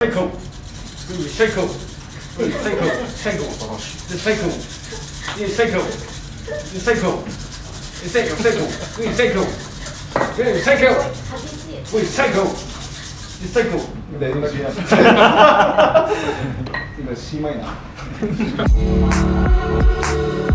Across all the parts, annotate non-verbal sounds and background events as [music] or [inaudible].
最高最高最高最高最高最高最高最高最高最高最高最高最高最高!最高今 C マイナー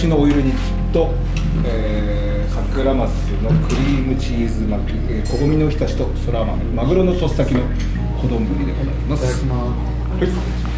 シのオイル煮と、えー、桜マスのクリームチーズ巻き、えー、こごみのおひたしとそら豆マグロのとっさきの小丼でございます。いただきます、はい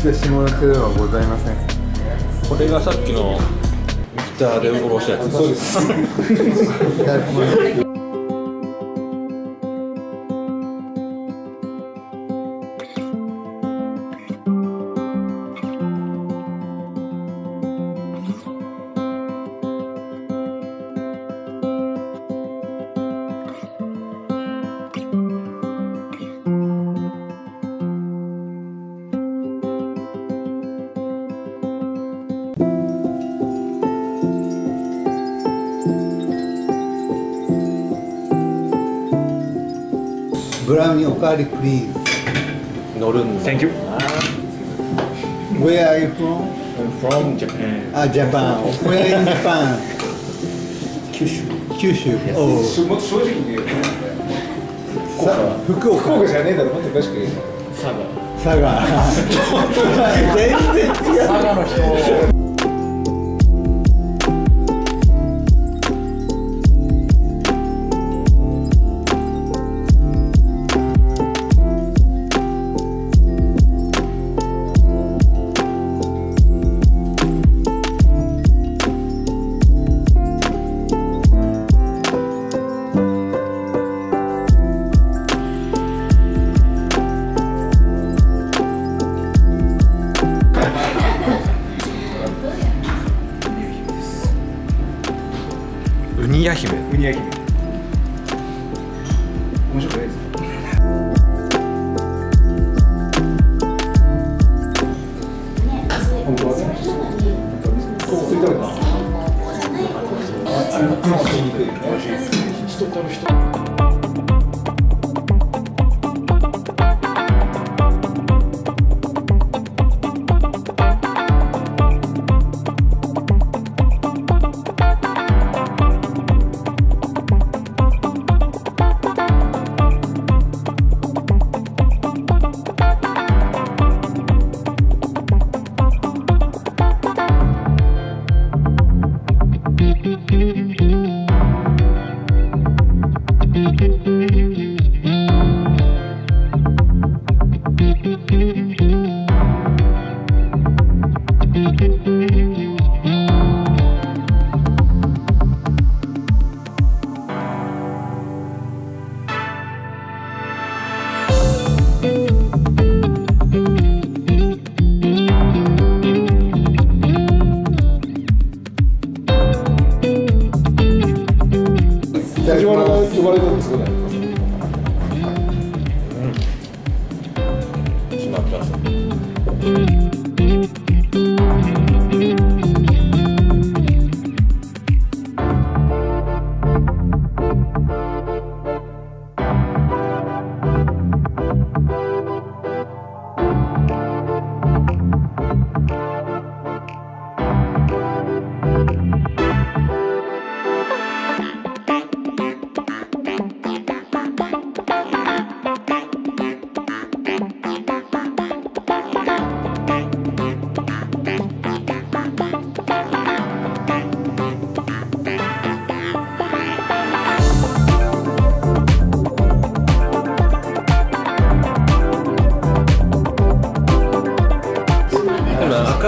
して下ネタではございませんこれがさっきのミキターでおろしたやつそうです [laughs] Brownie, o please. 노른. Thank you. Where are you from? I'm from Japan. Ah, Japan. Where in Japan? Kyushu. Kyushu. Yes. Oh. 수- 수호식 이게 Sa- Fukuoka. [laughs] Saga. Saga. [laughs] 全然違う。佐賀の人ウニヤ姫ウニ焼き目面白くないですか？本当はね。こう吸いたいなあ。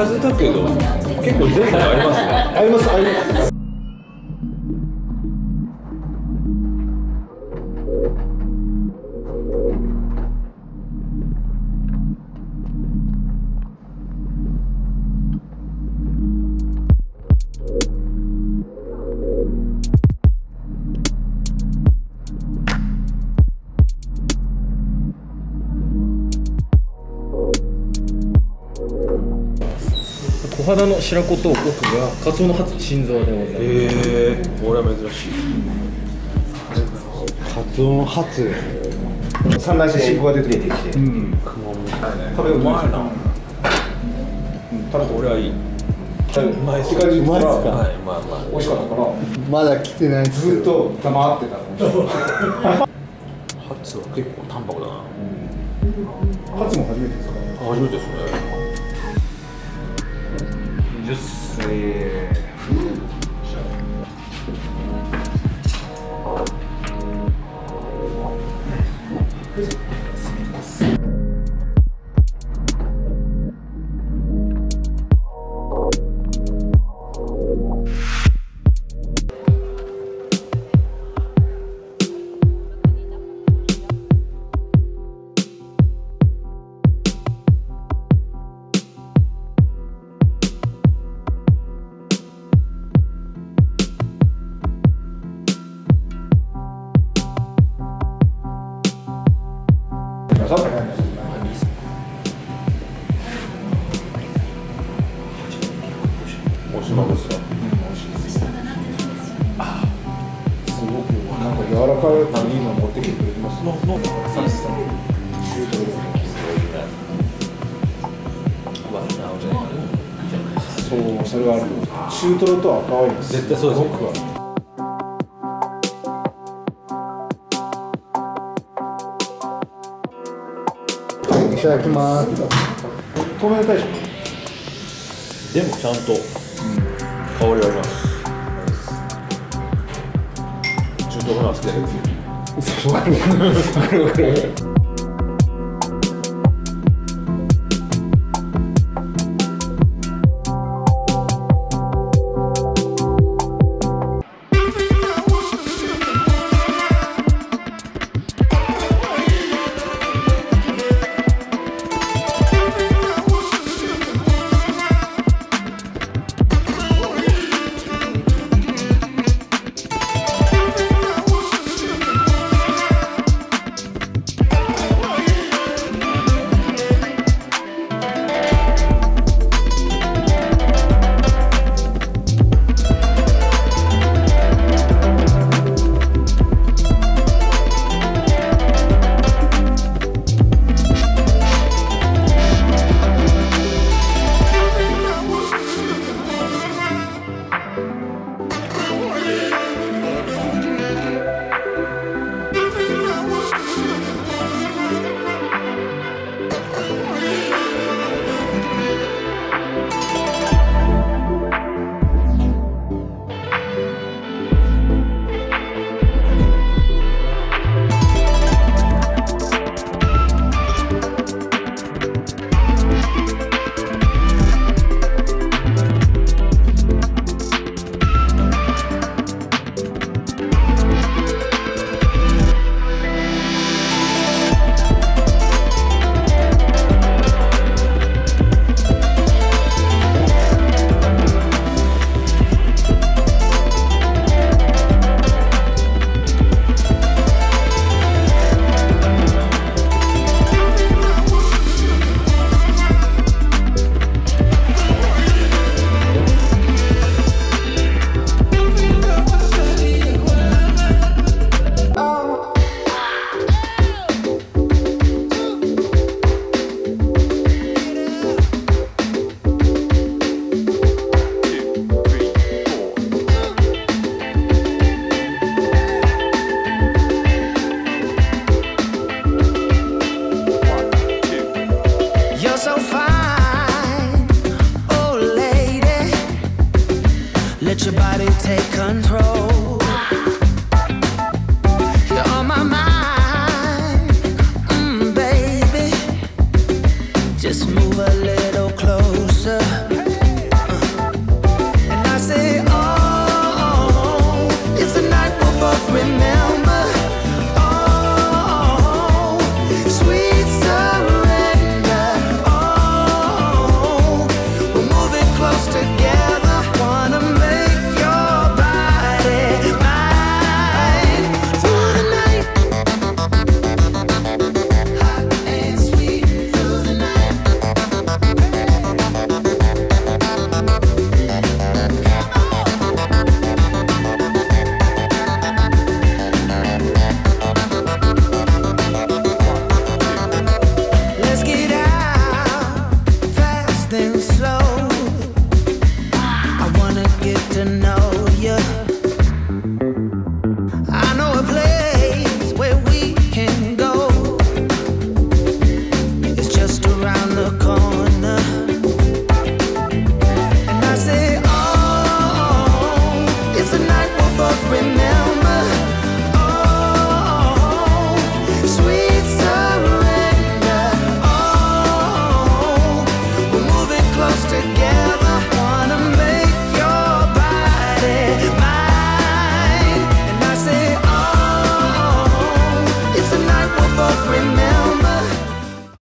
数だけど結構全部ありますね。ありますあります。小肌の白子と奥がカツオの初心臓でございます。へえこれは珍しいカツオのハツ産卵して飼育が出てきて、うん、食べうまいな食べてこれはいいうまい世界中行ったらはいまあまあ美味しかったからまだ来てないずっと黙ってたのハツは結構淡白だな初も初めてですか初めてですね vídeos. E... それはある中トロと赤ワイン絶対そうですよごく合ういただきます。透明大将。でもちゃんと香りがあります。中東の好きだけ Let your body take control.